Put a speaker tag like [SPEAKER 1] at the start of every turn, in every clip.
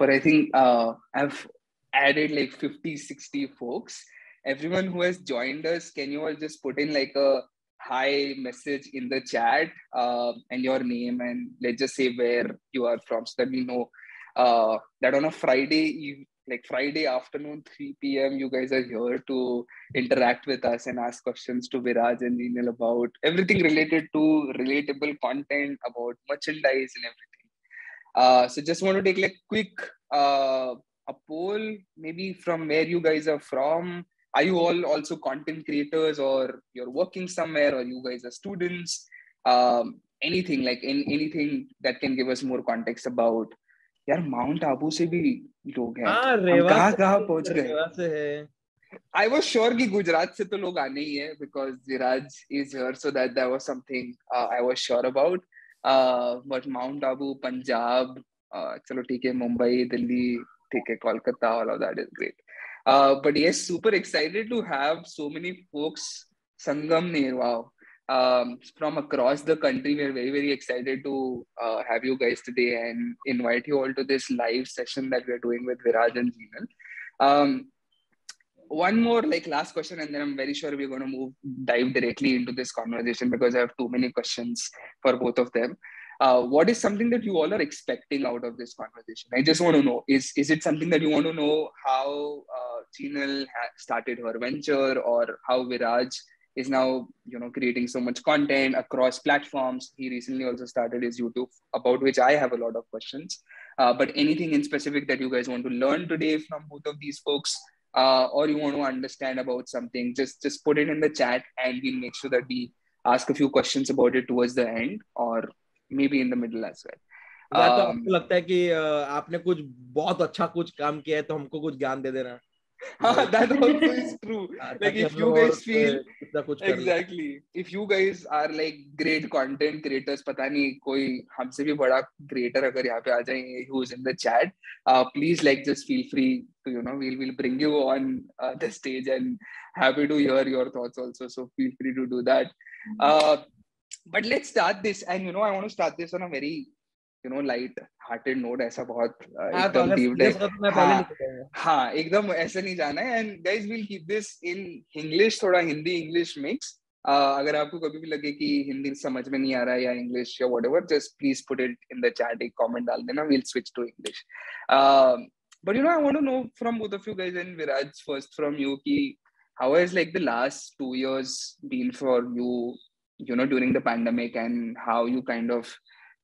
[SPEAKER 1] super. I think uh, I've added like 50, 60 folks. Everyone who has joined us, can you all just put in like a hi message in the chat uh, and your name and let's just say where you are from so that we know uh, that on a Friday, like Friday afternoon, 3 p.m., you guys are here to interact with us and ask questions to Viraj and Email about everything related to relatable content, about merchandise and everything. Uh, so just want to take like quick uh, a poll, maybe from where you guys are from. Are you all also content creators or you're working somewhere or you guys are students? Um, anything like in, anything that can give us more context about यार mount Abu से भी लोग हैं हाँ, हम कहाँ कहाँ पहुंच गए आई वॉज श्योर कि गुजरात से तो लोग आने ही है because जिराज is here so that that was something I was sure about but mount Abu Punjab चलो ठीक है मुंबई दिल्ली ठीक है Kolkata all of that is great but excited to have so many folks sangam near wow um, from across the country. We're very, very excited to uh, have you guys today and invite you all to this live session that we're doing with Viraj and Zinal. Um, one more like last question, and then I'm very sure we're going to move dive directly into this conversation because I have too many questions for both of them. Uh, what is something that you all are expecting out of this conversation? I just want to know is is it something that you want to know how uh, Chinal started her venture or how Viraj is now you know creating so much content across platforms he recently also started his youtube about which i have a lot of questions uh, but anything in specific that you guys want to learn today from both of these folks uh, or you want to understand about something just just put it in the chat and we'll make sure that we ask a few questions about it towards the end or maybe in the middle as well
[SPEAKER 2] Um, तो लगता है कि आपने कुछ बहुत अच्छा कुछ काम किया है तो हमको कुछ ज्ञान दे देना
[SPEAKER 1] that also is true. like if you guys feel exactly, if you guys are like great content creators, पता नहीं कोई हमसे भी बड़ा creator अगर यहाँ पे आ जाए who's in the chat, uh, please like just feel free to you know we'll we'll bring you on uh, the stage and happy to hear your thoughts also. So feel free to do that. Uh, but let's start this, and you know I want to start this on a very you know light hearted note ऐसा बहुत uh, एकदम deep है। हाँ। हाँ एकदम ऐसे नहीं जाना है। And guys will keep this in English थोड़ा हिंदी इंग्लिश मिक्स uh, अगर आपको कभी भी लगे कि हिंदी समझ में नहीं आ रहा है या इंग्लिश या whatever just please put it in the एक कॉमेंट डाल देना will switch to English but you know I want know from both of you guys and Viraj first from you की how is like the last two years been for you you know during the pandemic and how you kind of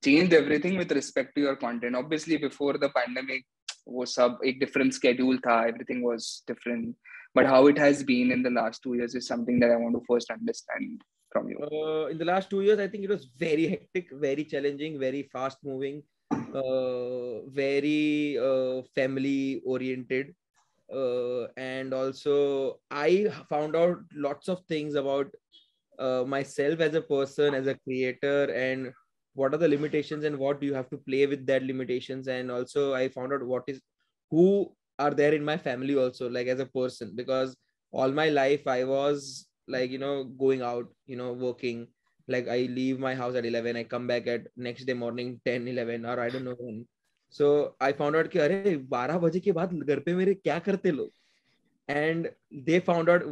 [SPEAKER 1] changed everything with respect to your content. Obviously, before the pandemic, was sub a different schedule tha, everything was different. But how it has been in the last two years is something that I want to first understand from you.
[SPEAKER 2] Uh, in the last two years, I think it was very hectic, very challenging, very fast moving, uh, very uh, family oriented. Uh, and also, I found out lots of things about uh, myself as a person, as a creator, and what are the limitations and what do you have to play with that limitations and also i found out what is who are there in my family also like as a person because all my life i was like you know going out you know working like i leave my house at 11 i come back at next day morning 10 11 or i don't know when so i found out कि अरे 12 बजे के बाद घर पे मेरे क्या करते लोग and they found out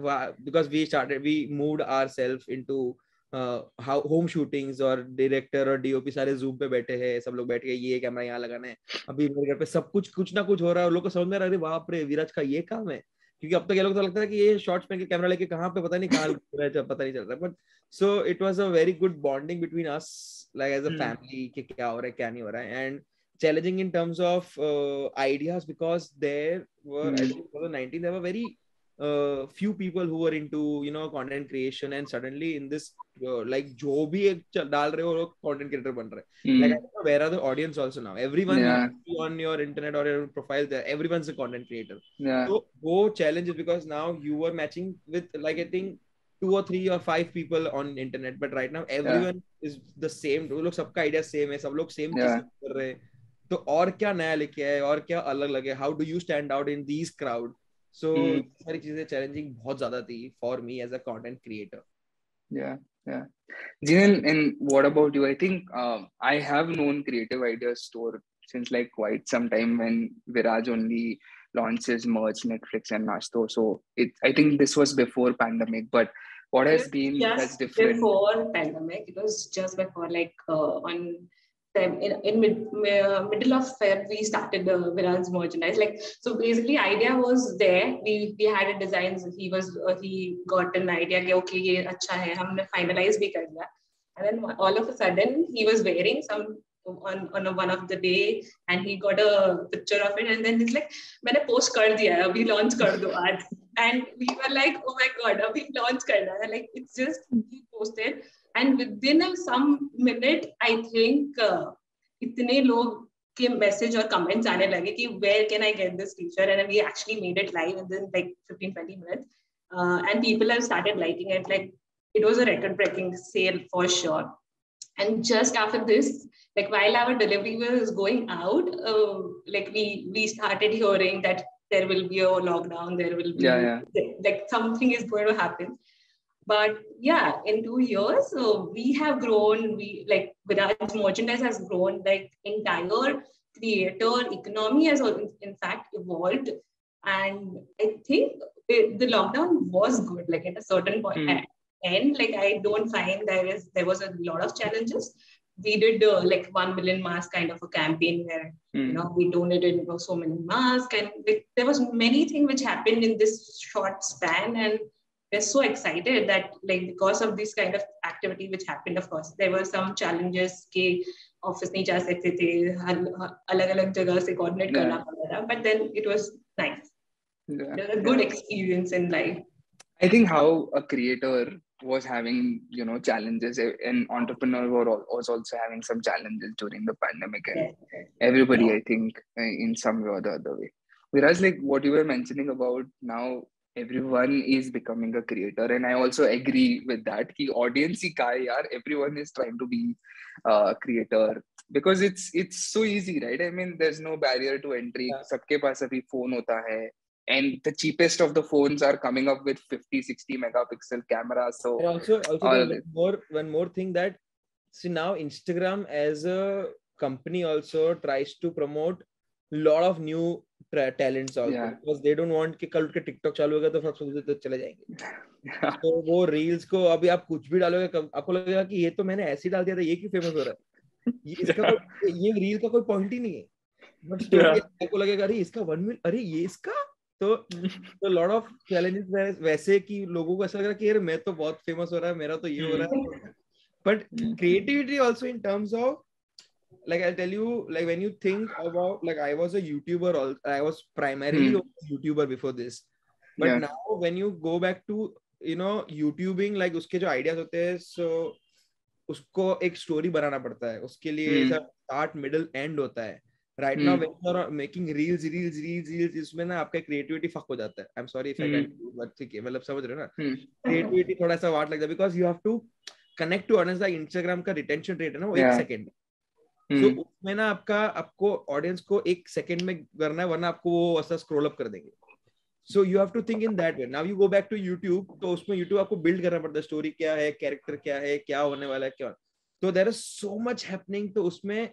[SPEAKER 2] because we started we moved ourselves into how home shootings और डायरेक्टर और डीओपी सारे जूम पे बैठे हैं सब लोग बैठ के ये कैमरा यहाँ लगाना है। अभी मेरे घर पे सब कुछ कुछ ना कुछ हो रहा है लोग को समझ में रहा है बाप रे विराज का ये काम है? क्योंकि अब तक ये लोग तो लगता है कि ये शॉर्ट्स में कैमरा लेके कहाँ पे पता नहीं कहाँ पता नहीं चल रहा। But so it was a very good bonding between us like as a family कि क्या हो रहा है क्या नहीं हो रहा है। And challenging in terms of uh, ideas because there were mm. I think 2019 there were very uh, few people who were into you know content creation and suddenly in this uh, like जो भी एक डाल रहे हो लोग content creator बन रहे हैं like I don't know where are the audience also now everyone yeah. on your internet or your profile there everyone's a content creator
[SPEAKER 1] yeah.
[SPEAKER 2] so वो challenge is because now you were matching with like I think two or three or five people on internet but right now everyone yeah. is the same वो लोग सबका idea same है सब लोग same yeah. चीज कर रहे हैं तो और क्या नया लेके आए और क्या अलग लगे how do you stand out in these crowd सो सारी चीजें चैलेंजिंग बहुत ज्यादा थी for me as a content creator
[SPEAKER 1] yeah yeah Jinal, and what about you i think um, i have known creative ideas store since like quite some time when Viraj only launches merch, Netflix and Nashto. So it I think this was before pandemic, but what has been
[SPEAKER 3] just
[SPEAKER 1] that's different?
[SPEAKER 3] before pandemic. It was just before like uh, on Feb, in, in mid, uh, middle of Feb, we started the Viraj's merchandise. Like so, basically, idea was there. We we had a design. He was uh, he got an idea. कि, okay, ये अच्छा है. हमने finalize भी कर दिया. And then all of a sudden, he was wearing some on on a, one of the day, and he got a picture of it. And then he's like, मैंने post कर दिया है. अभी launch कर दो आज. And we were like, oh my god, अभी launch करना है. Like it's just he posted. and within a some minute i think uh, इतने लोग के मैसेज और कमेंट्स आने लगे कि where can I get this t-shirt and we actually made it live in दिन like 15 20 minutes uh, and people have started liking it like it was a record breaking sale for sure and just after this like while our delivery was going out uh, like we we started hearing that there will be a lockdown there will be
[SPEAKER 1] Yeah, yeah.
[SPEAKER 3] like something is going to happen but yeah in two years so we have grown we like Viraj's merchandise has grown like entire creator economy has in fact evolved. And i think the, the lockdown was good like at a certain point.
[SPEAKER 1] Hmm.
[SPEAKER 3] at end like i don't find there is there was a lot of challenges. We did uh, like 1 million mask kind of a campaign where
[SPEAKER 1] Hmm.
[SPEAKER 3] you know we donated you know, so many masks. And like, there was many things which happened in this short span. And we're so excited that like because of this kind of activity which happened of course there were some challenges कि office नहीं जा सकते थे अलग अलग जगह से coordinate
[SPEAKER 1] Yeah.
[SPEAKER 3] करना पड़ रहा but then it was nice
[SPEAKER 1] Yeah.
[SPEAKER 3] it was a good experience in life
[SPEAKER 1] I think how a creator was having, you know, challenges, a- an entrepreneur were al- was also having some challenges during the pandemic, and everybody, I think, uh, in some way or the other way. Whereas, like what you were mentioning about now, everyone is becoming a creator. And i also agree with that The audience yaar everyone is trying to be a creator. Because it's it's so easy right? I mean there's no barrier to entry.
[SPEAKER 2] Yeah.
[SPEAKER 1] sabke paas abhi phone hota hai. And the cheapest of the phones are coming up with 50 60 megapixel cameras. So
[SPEAKER 2] and also also one more one more thing that see now instagram as a company also tries to promote a lot of new also
[SPEAKER 1] Yeah.
[SPEAKER 2] because they don't want कि कल उठ के TikTok चालू होगा तो सब सोचते तो चले जाएँगे। तो वो रील्स को अभी आप कुछ भी डालोगे आपको लगेगा कि ये तो मैंने ऐसे ही डाल दिया था ये क्यों फ़ेमस हो रहा है? ये इसका ये रील का कोई पॉइंट ही नहीं है। But
[SPEAKER 1] Yeah.
[SPEAKER 2] आपको लगेगा अरे इसका वन मिल अरे ये इसका? तो तो लॉट ऑफ़ चैलेंजेस वैसे कि लोगों को ऐसा लग रहा है कि यार मैं तो बहुत फ़ेमस हो रहा है मेरा तो ये हो रहा है। But creativity also in terms of like i'll tell you like when you think about like i was a youtuber al- i was primarily
[SPEAKER 1] Hmm.
[SPEAKER 2] a youtuber before this but
[SPEAKER 1] Yeah.
[SPEAKER 2] now when you go back to you know youtubing like उसके जो ideas होते हैं so उसको एक story बनाना पड़ता है उसके लिए
[SPEAKER 1] Hmm.
[SPEAKER 2] स्टार्ट मिडल एंड होता है right
[SPEAKER 1] now.
[SPEAKER 2] When you are making reels reels reels reels इसमें ना आपका क्रिएटिविटी फक हो जाता है I am sorry if
[SPEAKER 1] I.
[SPEAKER 2] Can but ठीक है मतलब समझ रहे हो ना
[SPEAKER 1] Hmm.
[SPEAKER 2] क्रिएटिविटी थोड़ा सा वाट लगता है because you have to connect to audience like Instagram का रिटेंशन रेट है ना वो एक. सेकंड तो. उसमें ना आपका आपको ऑडियंस को एक सेकंड में करना है वरना आपको वो ऐसा स्क्रोल अप कर देंगे। So you have to think in that way now you go back to YouTube तो उसमें यूट्यूब आपको बिल्ड करना पड़ता है स्टोरी क्या है कैरेक्टर क्या है क्या होने वाला है क्या तो there is so much happening तो उसमें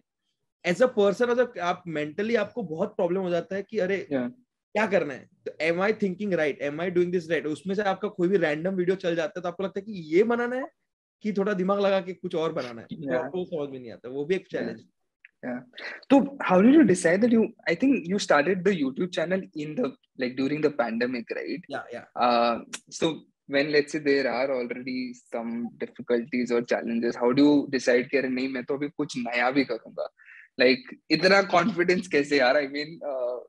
[SPEAKER 2] एज अ पर्सन आप मेंटली आपको बहुत प्रॉब्लम हो जाता है कि अरे
[SPEAKER 1] Yeah.
[SPEAKER 2] क्या करना है? तो am I thinking right am I doing this right उसमें से आपका कोई भी रैंडम वीडियो चल जाता है तो आपको लगता है कि ये बनाना है कि थोड़ा दिमाग लगा के कुछ और बनाना है। तो
[SPEAKER 1] yeah.
[SPEAKER 2] और समझ में नहीं आता वो भी एक चैलेंज
[SPEAKER 1] yeah. तो how do you decide that you I think you started the YouTube channel in the like during the pandemic right so when let's say there are already some difficulties और challenges how do you decide कि अरे नहीं मैं तो अभी कुछ नया भी करूँगा? लाइक इतना कॉन्फिडेंस कैसे यार? आई मीन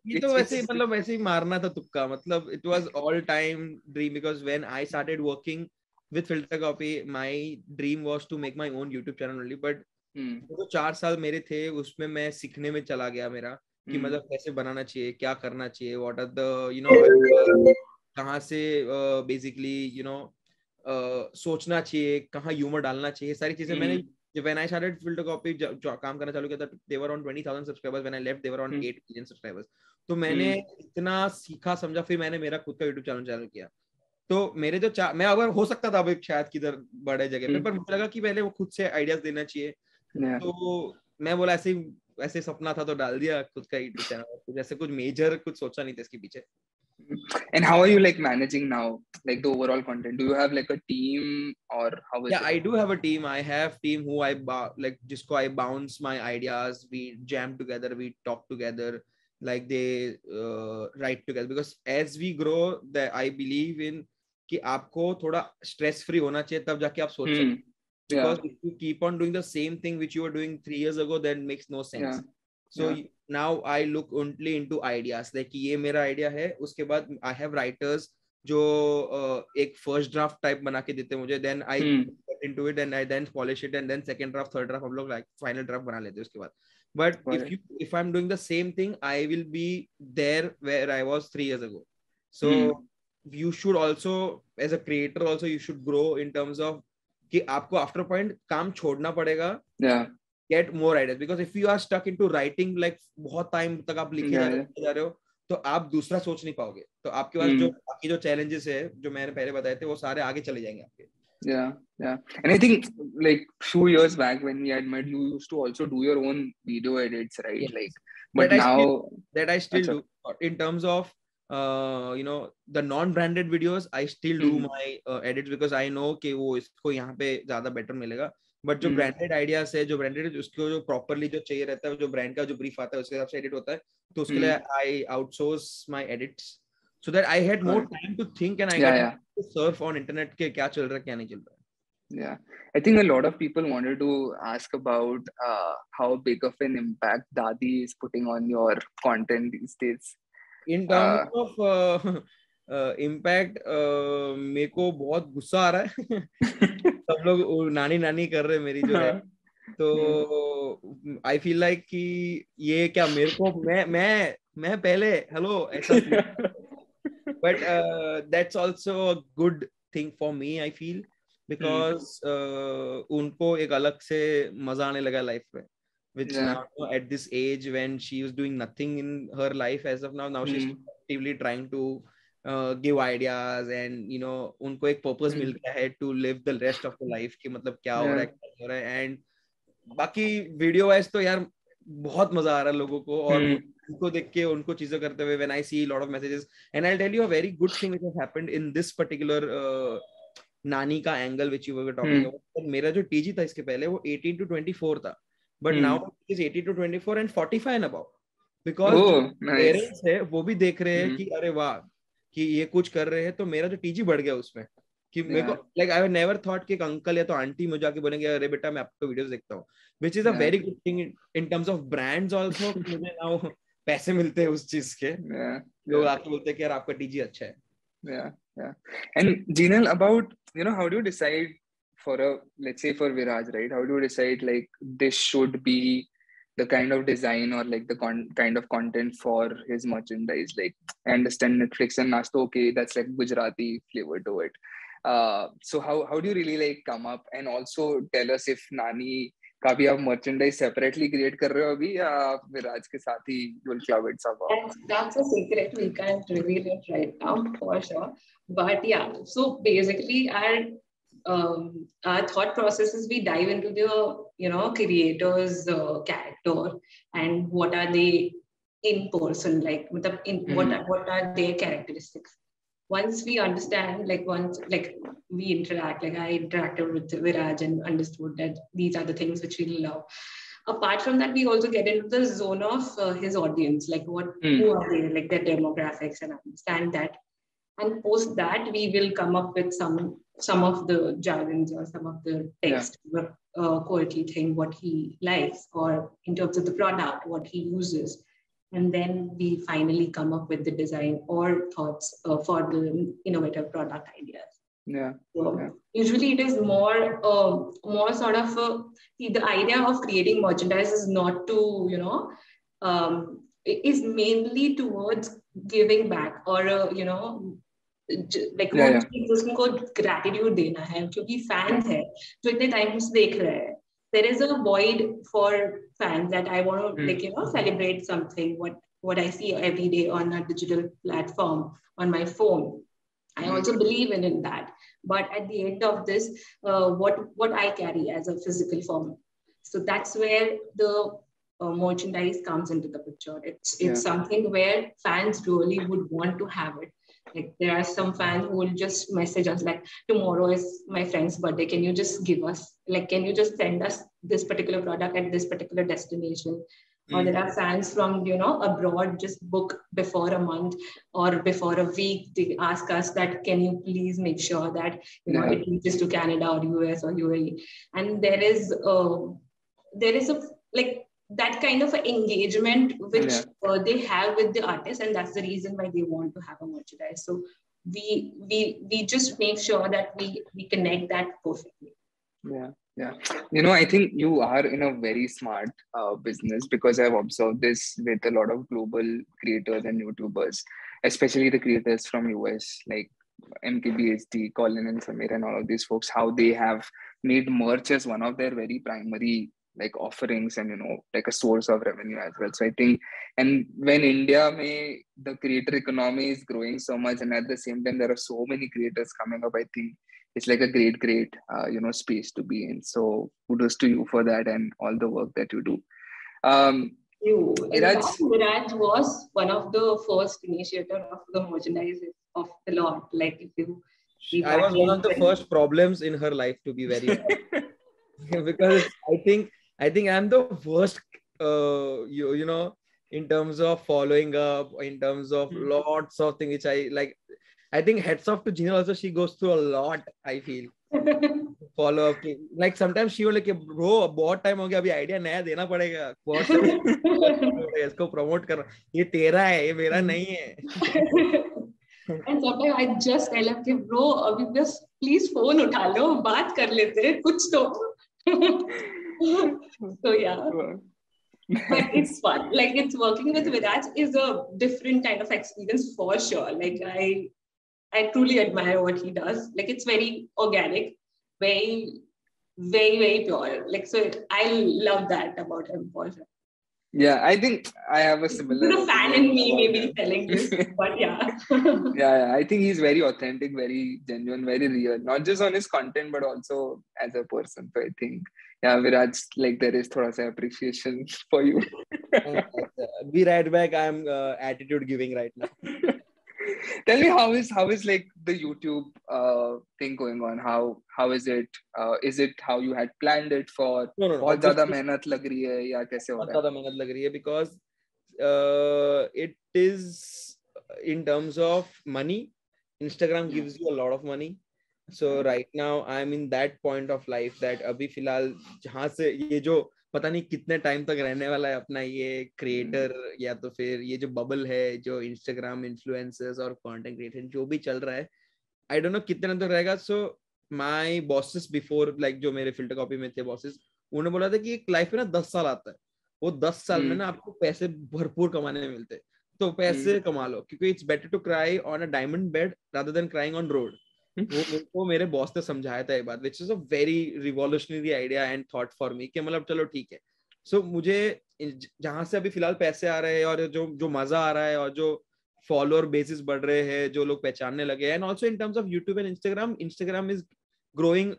[SPEAKER 2] ये तो वैसे ही मतलब वैसे ही मारना था तुक्का मतलब it was all time dream because when I started working with Filter Copy my dream was to make my own YouTube channel only but
[SPEAKER 1] Hmm,
[SPEAKER 2] जो चार साल मेरे थे उसमें मैं सीखने में चला गया मेरा कि
[SPEAKER 1] hmm,
[SPEAKER 2] मतलब कैसे बनाना चाहिए क्या करना चाहिए what are the you know कहाँ से बेसिकली यू नो सोचना चाहिए कहाँ ह्यूमर डालना चाहिए सारी चीज़ें मैंने जब when I started filter copy जो जो काम करना चालू किया था they were on 20000 subscribers when I left they were on
[SPEAKER 1] Hmm.
[SPEAKER 2] 8 million subscribers. तो मैंने इतना सीखा समझा फिर मैंने मेरा खुद का YouTube चैनल चालू किया। तो मेरे जो चार मैं अगर हो सकता था शायद किधर बड़े जगह पे
[SPEAKER 1] Hmm.
[SPEAKER 2] पर मुझे लगा कि पहले वो खुद से आइडियाज़ देना चाहिए तो मैं बोला ऐसे ही ऐसे सपना था तो डाल दिया खुद का यूट्यूब चैनल कुछ ऐसे कुछ मेजर कुछ सोचा नहीं था इसके पीछे
[SPEAKER 1] and how are you like managing now like the overall content do you have like a team or how is
[SPEAKER 2] yeah
[SPEAKER 1] it?
[SPEAKER 2] i do have a team i have team who i like just i bounce my ideas we jam together we talk together like they uh, write together because as we grow that i believe in कि आपको थोड़ा stress free होना चाहिए तब जाके आप सोच सकते keep on doing the same thing which you are doing three years ago then makes no sense so now I look only into ideas like ये मेरा आइडिया है उसके बाद आई हैव राइटर्स जो uh, एक फ़र्स्ट ड्राफ्ट टाइप बना के देते मुझे
[SPEAKER 1] then
[SPEAKER 2] I into it and I then polish it and then second draft third draft हम लोग लाइक फाइनल ड्राफ्ट बना लेते हैं उसके बाद। But if you if I am doing the same thing I will be there where I was three years ago so you should also as a creator also you should grow in terms of कि आपको after point काम छोड़ना पड़ेगा
[SPEAKER 1] yeah
[SPEAKER 2] get more ideas because if you are stuck into writing like बहुत time तक आप लिखे जा रहे
[SPEAKER 1] yeah.
[SPEAKER 2] जा रहे हो तो आप दूसरा सोच नहीं पाओगे तो आपके पास जो
[SPEAKER 1] Hmm.
[SPEAKER 2] बाकी जो challenges है जो मैंने पहले बताए थे वो सारे आगे चले जाएँगे आपके
[SPEAKER 1] yeah yeah and i think like few years back when we had met you used to also do your own video edits right
[SPEAKER 2] Yes.
[SPEAKER 1] like but
[SPEAKER 2] I
[SPEAKER 1] now
[SPEAKER 2] still- that I still do in terms of uh you know the non-branded videos I still do
[SPEAKER 1] Mhm.
[SPEAKER 2] my uh, edits because I know कि वो इसको यहाँ पे ज़्यादा better मिलेगा but जो
[SPEAKER 1] Mhm.
[SPEAKER 2] Branded ideas है जो ब्रांडेड उसको जो प्रॉपरली जो चाहिए रहता है जो ब्रांड का जो ब्रीफ आता है उसके हिसाब से एडिट होता है तो उसके लिए I outsource my edits so that
[SPEAKER 1] I
[SPEAKER 2] had more. Time to think
[SPEAKER 1] and
[SPEAKER 2] I
[SPEAKER 1] get.
[SPEAKER 2] To surf on internet के क्या चल रहा है क्या नहीं चल रहा है
[SPEAKER 1] Yeah, I think a lot of people wanted to ask about uh, how big of an impact Dadi is putting on your content these days.
[SPEAKER 2] In terms of impact मेरे को बहुत गुस्सा आ रहा है। सब लोग नानी नानी कर रहे हैं मेरी जो है। तो आई फील लाइक कि ये क्या मेरे को मैं मैं मैं पहले हेलो ऐसा but that's also a good thing for me I feel because उनको एक अलग से मज़ा आने लगा लाइफ में। Which
[SPEAKER 1] Yeah.
[SPEAKER 2] now at this age when she was doing nothing in her life as of now now she's
[SPEAKER 1] Hmm.
[SPEAKER 2] actively trying to uh, give ideas and you know उनको एक purpose मिल
[SPEAKER 1] Hmm.
[SPEAKER 2] गया है to live the rest of the life कि मतलब क्या हो
[SPEAKER 1] Yeah.
[SPEAKER 2] रहा है क्या हो रहा है and बाकी वीडियो वाइज तो यार बहुत मज़ा आ रहा है लोगों को और
[SPEAKER 1] Hmm.
[SPEAKER 2] उनको देख के उनको चीज़ें करते हुए when I see lot of messages and I'll tell you a very good thing which has happened in this particular uh, नानी का angle you were talking
[SPEAKER 1] Hmm.
[SPEAKER 2] about मेरा जो टीजी था इसके पहले वो 18 to 24 था but now it is 18 to 24 and 45 and above because
[SPEAKER 1] Oh, nice.
[SPEAKER 2] Parents है वो भी देख रहे हैं
[SPEAKER 1] Hmm.
[SPEAKER 2] कि अरे वाह कि ये कुछ कर रहे हैं तो मेरा जो टीजी बढ़ गया उसमें कि मेरे को. लाइक आई नेवर थॉट कि एक अंकल या तो आंटी मुझे आके बोलेंगे अरे बेटा मैं आपको वीडियोस देखता हूँ which is
[SPEAKER 1] a.
[SPEAKER 2] Very good thing in terms of brands also मुझे नाउ पैसे मिलते हैं उस चीज़ के लोग आके बोलते हैं कि यार आपका टीजी अच्छा है
[SPEAKER 1] yeah, yeah. And Jinal, about you know, how do you decide for a let's say for Viraj, right? How do you decide like this should be the kind of design or like the con- kind of content for his merchandise? Like I understand Netflix and Nasto, okay, that's like Gujarati flavor to it. Uh, so how how do you really like come up and also tell us if Nani का भी आप merchandise separately create कर रहे हो अभी या आप विराज के साथ ही you'll club it somehow?
[SPEAKER 3] That's, that's a secret. We can't reveal it right now for sure. But yeah, so basically, our um, our thought processes we dive into the you know creator's uh, character and what are they in person like with the, in what
[SPEAKER 1] Mhm.
[SPEAKER 3] are, what are their characteristics. Once we understand, like once like we interact, like I interacted with Viraj and understood that these are the things which we love apart from that we also get into the zone of uh, his audience like what
[SPEAKER 1] Hmm.
[SPEAKER 3] who are they like their demographics and understand that and post that we will come up with some some of the jargons or some of the text uh, poetry thing what he likes or in terms of the product what he uses and then we finally come up with the design or thoughts uh, for the innovative product ideas
[SPEAKER 1] Yeah.
[SPEAKER 3] so
[SPEAKER 1] Yeah.
[SPEAKER 3] usually it is more uh, more sort of uh, see, the idea of creating merchandise is not to you know um, it is mainly towards giving back or uh, you know j- like
[SPEAKER 1] Yeah,
[SPEAKER 3] वो
[SPEAKER 1] yeah.
[SPEAKER 3] चीज़ उसको gratitude देना है क्योंकि fans है जो इतने time से देख रहे हैं there is a void for fans that I want to
[SPEAKER 1] Hmm.
[SPEAKER 3] like you know celebrate something what what I see every day on a digital platform on my phone I
[SPEAKER 1] Hmm.
[SPEAKER 3] also believe in, in that. But at the end of this, uh, what what I carry as a physical form. So that's where the uh, merchandise comes into the picture. It's it's yeah. something where fans really would want to have it. Like there are some fans who will just message us like, tomorrow is my friend's birthday. Can you just give us like, can you just send us this particular product at this particular destination? Mm. Or there are fans from you know abroad just book before a month or before a week. They ask us that can you please make sure that you know yeah. it reaches to Canada or US or UAE. And there is uh, there is a like that kind of engagement which yeah. uh, they have with the artist and that's the reason why they want to have a merchandise. So we we we just make sure that we we connect that perfectly.
[SPEAKER 1] Yeah yeah. You know i think you are in a very smart uh, business because i've observed this with a lot of global creators and youtubers especially the creators from us like mkbhd colin and samir and all of these folks how they have made merch as one of their very primary like offerings and you know like a source of revenue as well. So i think and when india may the creator economy is growing so much and at the same time there are so many creators coming up i think it's like a great great uh, you know space to be in. So kudos to you for that and all the work that you do. Um
[SPEAKER 3] you Viraj, Viraj was one of the first initiator of the merchandise of the lot like if you
[SPEAKER 2] I was one of the first problems in her life to be very because I think I think I'm the worst, uh, you you know, in terms of following up, in terms of mm-hmm. lots of things which I like. I think heads off to Gina also. She goes through a lot. I feel follow up like sometimes she will like bro बहुत time हो गया अभी idea नया देना पड़ेगा इसको promote कर ये तेरा है ये मेरा नहीं है
[SPEAKER 3] and sometimes I just tell him कि bro अभी बस please phone उठा लो बात कर लेते हैं कुछ तो so yeah. but it's fun. Like it's working with Viraj is a different kind of experience for sure. Like I I truly admire what he does. Like it's very organic, very, very, very pure. Like so I love that about him for sure.
[SPEAKER 1] Yeah, I think I have a similar.
[SPEAKER 3] The fan in me maybe telling this, but yeah.
[SPEAKER 1] yeah, yeah, I think he's very authentic, very genuine, very real. Not just on his content, but also as a person. So I think yeah viraj like there is thoda sa appreciation for you
[SPEAKER 2] be right back i'm uh, attitude giving right now
[SPEAKER 1] tell me how is how is like the youtube uh, thing going on how how is it uh, is it how you had planned it for
[SPEAKER 2] no, no,
[SPEAKER 1] बहुत ज़्यादा मेहनत लग रही है या कैसे हो रहा है
[SPEAKER 2] ज़्यादा मेहनत लग रही है because uh, it is in terms of money instagram gives you a lot of money so right now I am in that point of life that अभी फ़िलहाल जहाँ से ये जो पता नहीं कितने टाइम तक रहने वाला है अपना ये क्रिएटर या तो फिर ये जो बबल है जो इंस्टाग्राम इन्फ्लुएंसर्स और कंटेंट क्रिएटर जो भी चल रहा है आई डोंट नो कितने तक रहेगा। So my bosses before like जो मेरे फ़िल्टर कॉपी में थे बॉसेस उन्होंने बोला था कि एक लाइफ में ना दस साल आता है। वो दस साल में हम्म। ना आपको पैसे भरपूर कमाने में मिलते तो पैसे हम्म। कमा लो क्योंकि it's better to cry on a diamond bed rather than crying on road वो वो मेरे बॉस ने समझाया था ये बात which is a very revolutionary idea and thought for me कि मतलब चलो ठीक है। सो so, मुझे जहाँ से अभी फ़िलहाल पैसे आ रहे हैं और जो जो मज़ा आ रहा है और जो फॉलोअर बेसिस बढ़ रहे हैं जो लोग पहचानने लगे and also in terms of YouTube and Instagram Instagram is growing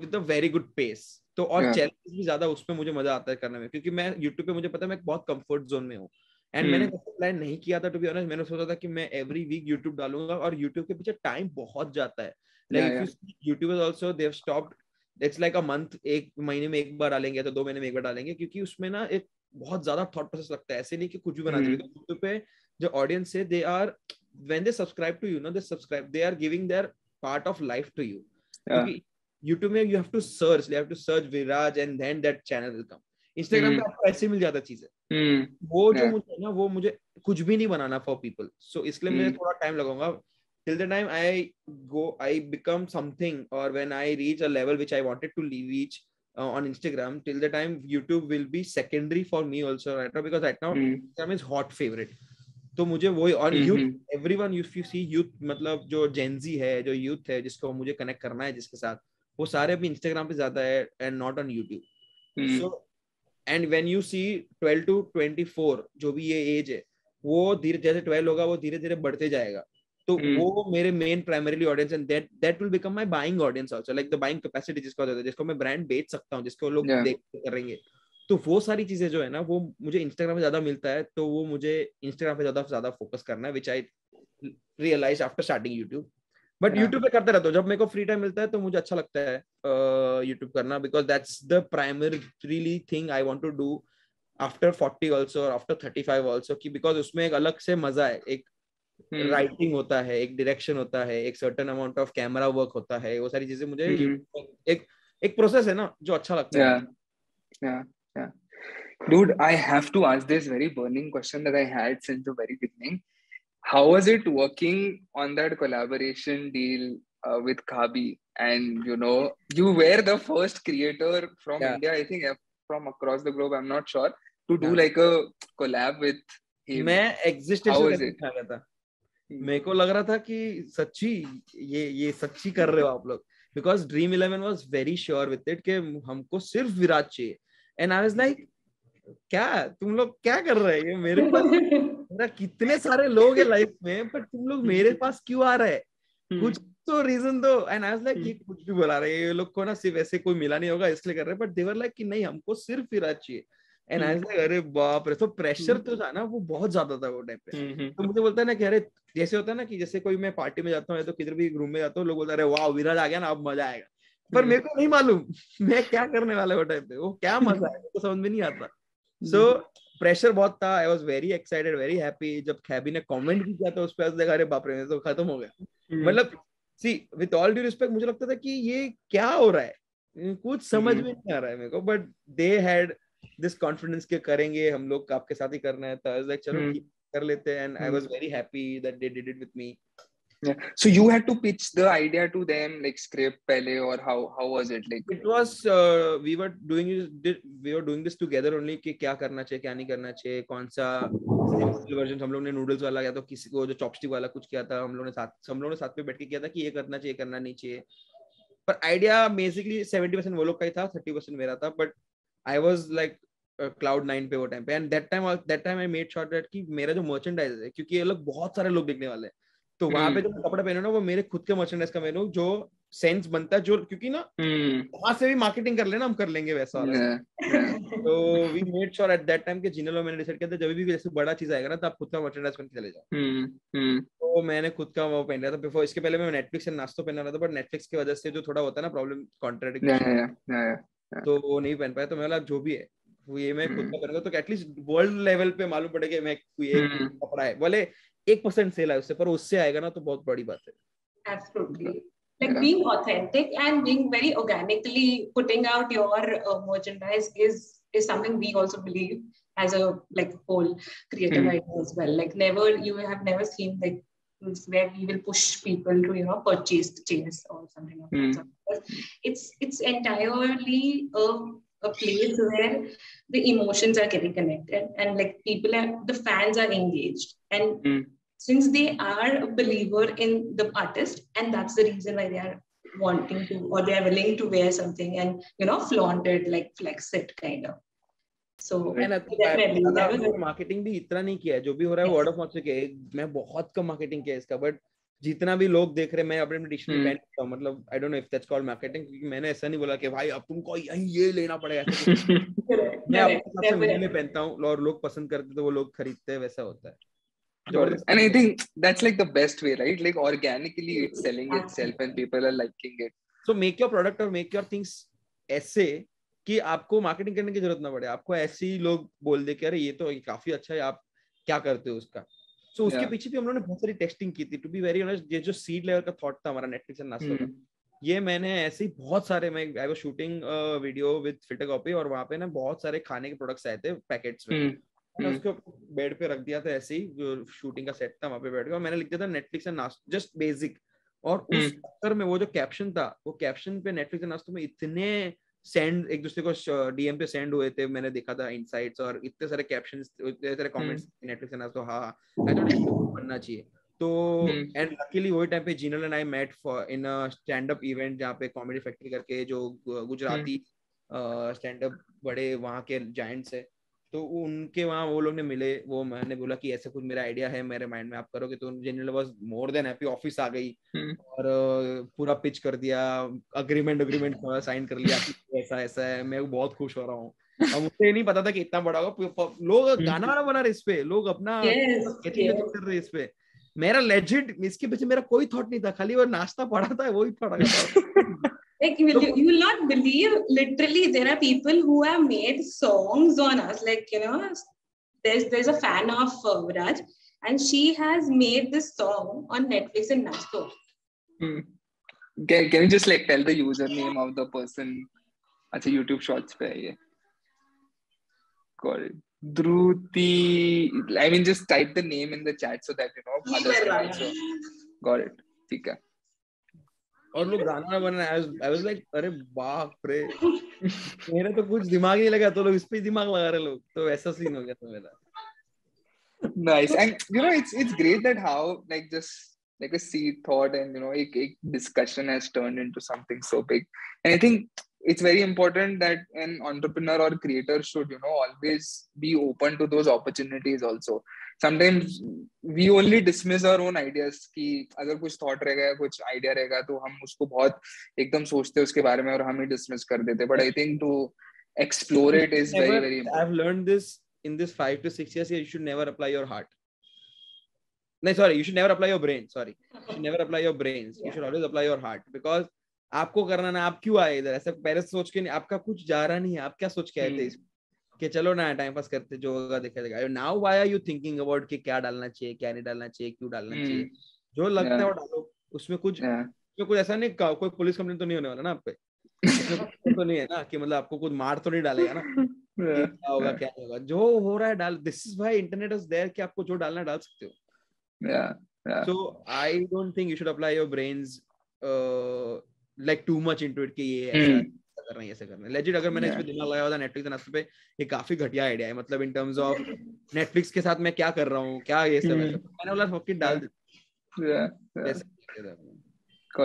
[SPEAKER 2] with a very good pace तो और चैलेंज. भी ज़्यादा उसमें मुझे मज़ा आता है करने में क्योंकि मैं यूट्यूब पे मुझे पता है मैं बहुत कंफर्ट जोन में हूँ। एंड मैंने प्लान hmm. नहीं किया था टू बी ऑनेस्ट मैंने सोचा था कि मैं एवरी वीक यूट्यूब डालूँगा और यूट्यूब के पीछे टाइम बहुत जाता है। Like YouTubers also they have stopped it's like a month एक महीने में एक बार डालेंगे तो दो महीने में एक बार डालेंगे क्योंकि उसमें ना एक बहुत ज़्यादा थॉट प्रोसेस लगता है। ऐसे नहीं कि कुछ भी बना देंगे hmm. यूट्यूब पे जो ऑडियंस है they are when they subscribe to you know they subscribe they are giving their part of life to you क्योंकि यूट्यूब में you have to search you have to search Viraj and then that channel will come Instagram पे आपको ऐसे मिल जाता चीज़ें. वो जो मुझे ना वो मुझे कुछ भी नहीं बनाना फॉर पीपल सो इसलिए मुझे hmm. थोड़ा टाइम लगाऊँगा till the time i go i become something or when i reach a level which i wanted to reach uh, on instagram till the time youtube will be secondary for me also right now because right now mm. instagram is hot favorite तो मुझे वो और youth everyone if you see youth मतलब जो Gen Z है जो youth है जिसको मुझे कनेक्ट करना है जिसके साथ वो सारे अभी इंस्टाग्राम पे ज़्यादा है and not on YouTube so and when you see 12 to 24 जो भी ये एज है वो धीरे जैसे 12 होगा वो धीरे धीरे बढ़ते जाएगा तो hmm. वो मेरे main primarily audience and that that will become my buying audience also like the buying capacity जिसको होता है जिसको मैं ब्रांड बेच सकता हूँ जिसको लोग yeah. देख करेंगे तो वो सारी चीज़ें जो है ना वो मुझे इंस्टाग्राम पे ज़्यादा मिलता है तो वो मुझे इंस्टाग्राम पे ज़्यादा ज़्यादा फोकस करना है which I realise after starting YouTube but YouTube पे करते रहता हूँ जब मेरे को फ्री टाइम मिलता है तो मुझे अच्छा लगता है यूट्यूब uh, करना because that's the primary thing I want to do after forty also और आफ्टर थर्टी फाइव ऑल्सो की बिकॉज़ उसमें एक अलग से मज़ा है एक राइटिंग hmm. होता है एक डायरेक्शन होता है एक certain amount of camera work होता है वो सारी चीज़ें मुझे hmm. एक एक प्रोसेस है ना जो अच्छा लगता
[SPEAKER 1] yeah. है yeah. yeah. Dude, I have to ask this very burning question that I had since the very beginning. How was it working on that collaboration deal uh, with Kabi? And you know, you were the first creator from yeah. India, I think, from across the globe. I'm not sure to do yeah. like a collab with him.
[SPEAKER 2] मैं existential था मेरे को लग रहा था कि सच्ची ये ये सच्ची कर रहे हो आप लोग because Dream Eleven was very sure with it कि हमको सिर्फ़ विराट चाहिए एंड आई वाज लाइक क्या तुम लोग क्या कर रहे हैं ये मेरे पास मेरा कितने सारे लोग हैं लाइफ में पर तुम लोग मेरे पास क्यों आ रहे? हैं हम्म। कुछ तो रीजन दो। एंड आई लाइक ये कुछ भी बुला रहे ये लोग को ना सिर्फ़ ऐसे कोई मिला नहीं होगा इसलिए कर रहे। बट देवर लाइक कि नहीं हमको सिर्फ़ विराट चाहिए। एंड आई लाइक अरे बाप रे तो प्रेशर तो था ना वो बहुत ज़्यादा था वो टाइम पे। हम्म, हम्म। तो मुझे बोलता है ना कि अरे जैसे होता है ना कि जैसे कोई मैं पार्टी में जाता हूँ तो किधर भी रूम में जाता हूँ लोग बोलते अरे वाह विराज आ गया ना अब मज़ा आएगा। पर हम्म। मेरे को नहीं मालूम मैं क्या करने वाला वो टाइम पे? वो क्या मज़ा है तो समझ में नहीं आता। सो प्रेशर बहुत था I was very excited very happy जब खैबी ने कमेंट भी किया था उस पर देखा अरे बाप रे तो खत्म हो गया. मतलब see with all due respect मुझे लगता था कि ये क्या हो रहा है? कुछ समझ में नहीं आ रहा है मेरे को but they had this confidence के करेंगे हम लोग आपके साथ ही करना है। तो लाइक चलो. कर लेते हैं. And I was very happy that they did it with me
[SPEAKER 1] yeah. So you had to pitch the idea to them like script pehle or how how was it like?
[SPEAKER 2] It was uh, we were doing it we were doing this together only कि क्या करना चाहिए क्या नहीं करना चाहिए कौन सा वर्जन हम लोग ने नूडल्स वाला किया तो किसी को जो चॉपस्टिक वाला कुछ किया था हम लोग ने साथ हम लोग ने साथ में बैठ के किया था कि ये करना चाहिए करना नहीं चाहिए। पर आइडिया बेसिकली सेवेंटी परसेंट वो लोग का ही था थर्टी परसेंट मेरा था but I was like cloud nine पे वो टाइम पे। And that time that time I made short that कि मेरा जो मर्चेंडाइज है क्योंकि ये लोग बहुत सारे लोग देखने वाले हैं। तो वहाँ पे हम्म। जो कपड़े पहने ना वो मेरे खुद के मर्चेंडाइज का मेनू जो सेंस बनता है जो क्योंकि ना हम्म। वहाँ से भी मार्केटिंग कर लेना हम कर लेंगे वैसा वाला तो we made sure at that time के जिनल मैंने डिसाइड किया था जब भी जैसे बड़ा चीज़ आएगा ना तो आप खुद का मर्चेंडाइज बन के चले जाओ। हम्म, तो मैंने खुद का वो पहन लिया था। बिफोर इसके पहले मैं नेटफ्लिक्स से नाश्तो पहन रहा था बट नेटफ्लिक्स की वजह से जो थोड़ा होता है ना प्रॉब्लम कॉन्ट्रेडिक्ट तो वो नहीं पहन पाया तो मेरा जो भी है ये मैं खुद का करूँगा तो एटलीस्ट वर्ल्ड लेवल पे मालूम पड़ेगा मैं कोई एक। कपड़ा है। बोले एक परसेंट सेल है उससे पर उससे आएगा ना तो बहुत बड़ी बात है
[SPEAKER 3] Absolutely. Like being authentic and being very organically putting out your uh, merchandise is is something we also believe as a like whole creative mm. idea as well. Like never you have never seen like where we will push people to you know purchase the chairs or something like mm. that. It's it's entirely a a place where the emotions are getting connected and like people are the fans are engaged and mm. since they are a believer in the artist and that's the reason why they are wanting to or they are willing to wear something and you know flaunt it like flex it kind of.
[SPEAKER 2] So marketing भी इतना नहीं किया जो भी हो रहा है word of mouth से किया मैं बहुत कम मार्केटिंग किया इसका बट जितना भी लोग देख रहे मैं अपने डिक्शनरी हम्म। हूँ मतलब I don't know if that's called marketing क्योंकि मैंने ऐसा नहीं बोला कि भाई अब तुमको यही ये लेना पड़ेगा मैं अपने साथ में पहनता हूँ और लोग पसंद करते तो वो लोग खरीदते हैं वैसा होता है।
[SPEAKER 1] And i think that's like the best way right? Like organically it's selling itself and people are liking it.
[SPEAKER 2] So make your product or make your things ऐसे कि आपको मार्केटिंग करने की ज़रूरत ना पड़े। आपको ऐसे ही लोग बोल दे कि अरे ये तो काफ़ी अच्छा है आप क्या करते हो उसका? सो so, उसके yeah. पीछे भी हम लोगों ने बहुत सारी टेस्टिंग की थी। टू बी वेरी ऑनेस्ट ये जो सीड लेवल का थॉट था हमारा नेटफ्लिक्स एंड नास्ता का ये मैंने ऐसे ही बहुत सारे मैं I was shooting video with Filter Copy और वहाँ पे ना बहुत सारे खाने के प्रोडक्ट्स आए थे पैकेट्स में। Hmm. मैंने hmm. उसको बेड पे रख दिया था ऐसे ही जो शूटिंग का सेट था वहाँ पे बैठ और मैंने लिख दिया था नेटफ्लिक्स एंड नास्ता जस्ट बेसिक और उस चक्कर hmm. में वो जो कैप्शन था वो कैप्शन पे नेटफ्लिक्स एंड नास्ता में इतने सेंड एक दूसरे को डीएम पे सेंड हुए थे मैंने देखा था इनसाइट्स और इतने सारे कैप्शंस इतने सारे कमेंट्स नेटफ्लिक्स ने तो हाँ आई थॉट बनना चाहिए। तो एंड लकीली वही टाइम पे Jinal and I met for in a stand up event जहाँ पे कॉमेडी फैक्ट्री करके जो गुजराती स्टैंड अप बड़े वहाँ के जायंट्स है। तो उनके वहाँ वो लोग ने मिले वो मैंने बोला कि ऐसा कुछ मेरा आइडिया है मेरे माइंड में आप करोगे तो Jinal was more than happy office आ गई हम्म। और पूरा पिच कर दिया अग्रीमेंट अग्रीमेंट साइन कर लिया ऐसा ऐसा है मैं बहुत खुश हो रहा हूँ अब मुझे नहीं पता था कि इतना बड़ा होगा लोग
[SPEAKER 1] हम्म।
[SPEAKER 2] गाना वाना बना रहे इस पे लोग अपना. कर रहे इस पे मेरा लेजिट इसके पीछे मेरा कोई थॉट नहीं था खाली वो नाश्ता पड़ा था वही थॉट था
[SPEAKER 3] Like you will, you will not believe. Literally, there are people who have made songs on us. Like you know, there's there's a fan of uh, Viraj, and she has made this song on Netflix and Nasto.
[SPEAKER 1] Hmm. Can, can you just like tell the username of the person? अच्छा YouTube Shorts पे है ये. Got it. Dhruti. I mean, just type the name in the chat so that you know others can also. Got it. ठीक है.
[SPEAKER 2] और लोग गाना बना आई वाज लाइक अरे बाप रे मेरे तो कुछ दिमाग ही नहीं लगा तो लोग इस पे दिमाग लगा रहे लोग तो ऐसा सीन हो गया था मेरा
[SPEAKER 1] nice and you know it's it's great that how like just like a seed thought and you know a, a discussion has turned into something so big and i think it's very important that an entrepreneur or creator should you know always be open to those opportunities also sometimes we only dismiss our own ideas कि अगर कुछ thought रहेगा कुछ idea रहेगा तो हम उसको बहुत एकदम सोचते हैं उसके बारे में और हम ही डिसमिस कर देते but I think to explore it is very very
[SPEAKER 2] I've learned this in this five to six years. You should never apply your heart. No, sorry, you should never apply your brain. Sorry, you should never apply your brains. You should always apply your heart because आपको करना ना आप क्यों आए इधर ऐसे पहले सोच के नहीं आपका कुछ जा रहा नहीं है आप क्या सोच के आए थे
[SPEAKER 1] हम्म।
[SPEAKER 2] कि चलो ना टाइम पास करते जो होगा देखा जाएगा। Now why are you thinking about कि क्या डालना चाहिए क्या नहीं डालना चाहिए क्यों डालना
[SPEAKER 1] हम्म।
[SPEAKER 2] चाहिए? जो लगता है वो डालो। उसमें कुछ
[SPEAKER 1] yeah.
[SPEAKER 2] उसमें कुछ ऐसा नहीं कोई पुलिस कंप्लेन तो नहीं होने वाला ना आप पे? तो नहीं है ना कि मतलब आपको कुछ मार तो नहीं डालेगा ना?
[SPEAKER 1] yeah.
[SPEAKER 2] क्या होगा क्या होगा? जो हो रहा है डाल। This is why internet is there कि आपको जो डालना डाल सकते हो। So I don't think you should apply your brains like too much into it कि ये
[SPEAKER 1] Hmm.
[SPEAKER 2] ऐसा करना है ऐसा करना है लेजिट अगर मैंने yeah. इस पे दिमाग लगाया होता नेटफ्लिक्स एंड पे ये काफ़ी घटिया आइडिया है मतलब इन टर्म्स ऑफ़ नेटफ्लिक्स के साथ मैं क्या कर रहा हूँ क्या ये सब
[SPEAKER 1] Hmm.
[SPEAKER 2] मैंने बोला फक इट डाल दे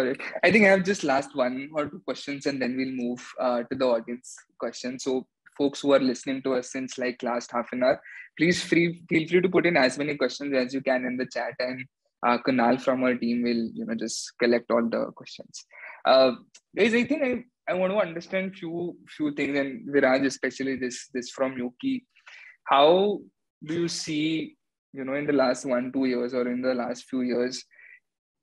[SPEAKER 1] it. I think I have just last one or two questions and then we'll move uh, to the audience questions. So, folks who are listening to us since like last half an hour, please free feel free to put in as many questions as you can in the chat, and uh, Kunal from our team will you know just collect all the questions. Uh, guys, I think I, I want to understand few few things, and Viraj especially this this from Yuki. How do you see you know in the last one two years or in the last few years?